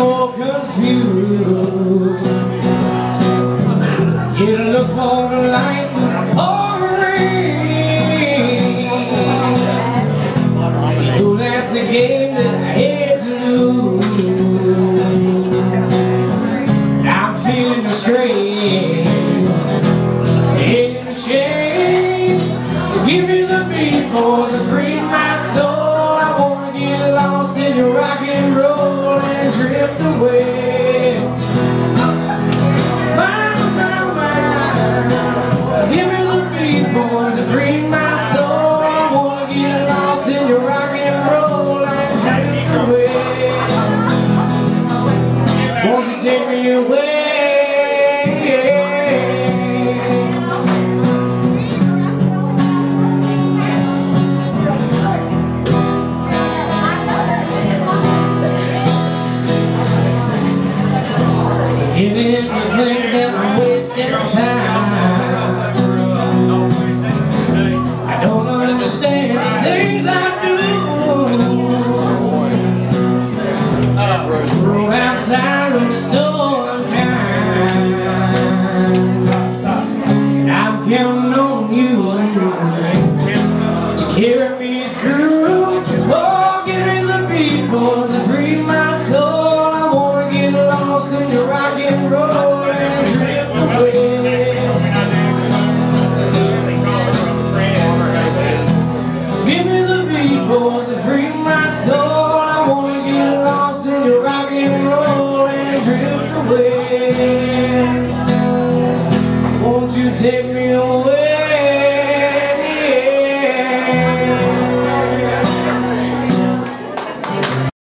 more confused. You look for the light or the rain Oh, that's the game that I hate to lose. I'm feeling the strain. In the drift away My, my, my Give me the beat boys to free my soul. Get lost in your rock and roll and drift away. You take me away if you think that I'm wasting time I don't understand the things I do outside so unkind I've on you to carry me through doors and free my soul. I wanna get lost in your rock and roll and drift away. Won't you take me away?